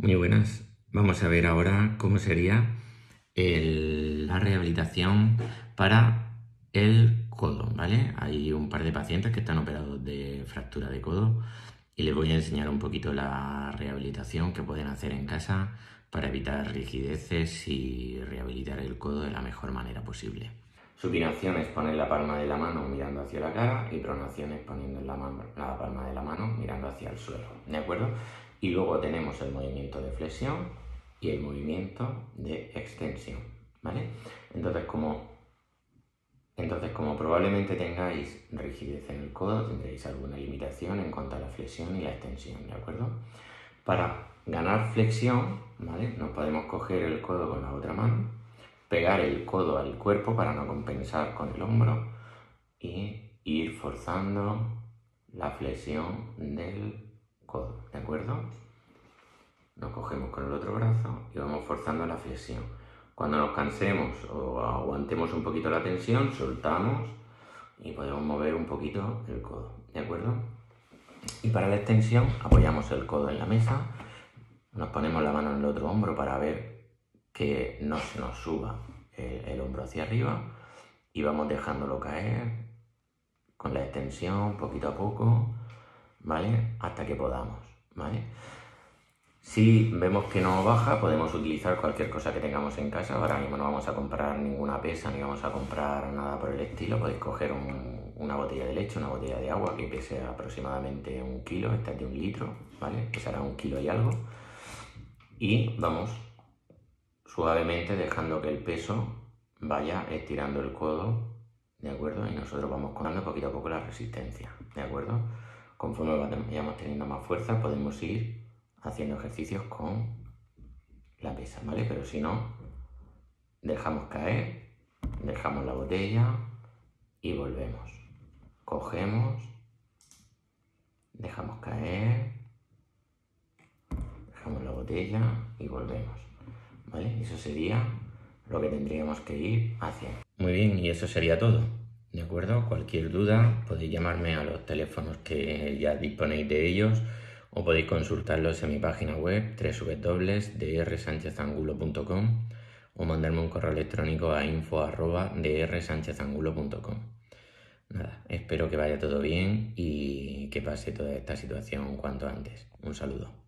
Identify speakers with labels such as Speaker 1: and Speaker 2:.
Speaker 1: Muy buenas. Vamos a ver ahora cómo sería la rehabilitación para el codo, ¿vale? Hay un par de pacientes que están operados de fractura de codo y les voy a enseñar un poquito la rehabilitación que pueden hacer en casa para evitar rigideces y rehabilitar el codo de la mejor manera posible. Supinación es poner la palma de la mano mirando hacia la cara y pronación es poniendo la, la palma de la mano mirando hacia el suelo, ¿de acuerdo? Y luego tenemos el movimiento de flexión y el movimiento de extensión, ¿vale? Entonces, como, entonces, como probablemente tengáis rigidez en el codo, tendréis alguna limitación en cuanto a la flexión y la extensión, ¿de acuerdo? Para ganar flexión, ¿vale? Nos podemos coger el codo con la otra mano, pegar el codo al cuerpo para no compensar con el hombro y ir forzando la flexión del codo, ¿de acuerdo? Nos cogemos con el otro brazo y vamos forzando la flexión. Cuando nos cansemos o aguantemos un poquito la tensión, soltamos y podemos mover un poquito el codo, ¿de acuerdo? Y para la extensión apoyamos el codo en la mesa, nos ponemos la mano en el otro hombro para ver que no se nos suba el, el hombro hacia arriba y vamos dejándolo caer con la extensión poquito a poco ¿vale? Hasta que podamos, ¿vale? Si vemos que no baja, podemos utilizar cualquier cosa que tengamos en casa. Ahora mismo no vamos a comprar ninguna pesa, ni vamos a comprar nada por el estilo. Podéis coger una botella de leche, una botella de agua que pese aproximadamente un kilo, esta es de un litro, ¿vale? Pesará un kilo y algo. Y vamos suavemente dejando que el peso vaya estirando el codo, ¿de acuerdo? Y nosotros vamos contando poquito a poco la resistencia, ¿de acuerdo? Conforme vayamos teniendo más fuerza, podemos ir haciendo ejercicios con la pesa, ¿vale? Pero si no, dejamos caer, dejamos la botella y volvemos. Cogemos, dejamos caer, dejamos la botella y volvemos, ¿vale? Eso sería lo que tendríamos que ir haciendo. Muy bien, y eso sería todo. ¿De acuerdo? Cualquier duda podéis llamarme a los teléfonos que ya disponéis de ellos o podéis consultarlos en mi página web www.drsanchezangulo.com o mandarme un correo electrónico a info.drsanchezangulo.com. Nada, espero que vaya todo bien y que pase toda esta situación cuanto antes. Un saludo.